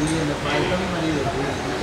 இது இந்த பழக்கம் மாதிரி இருக்கு